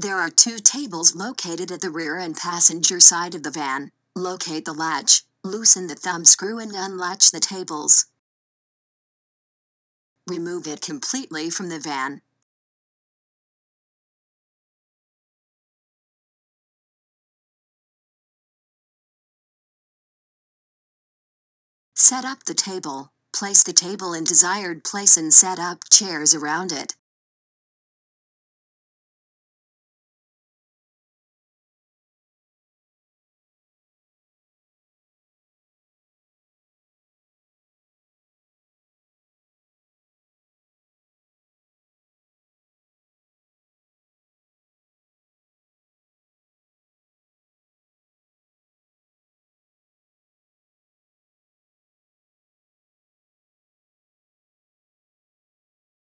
There are two tables located at the rear and passenger side of the van. Locate the latch, loosen the thumb screw and unlatch the tables. Remove it completely from the van. Set up the table. Place the table in desired place and set up chairs around it.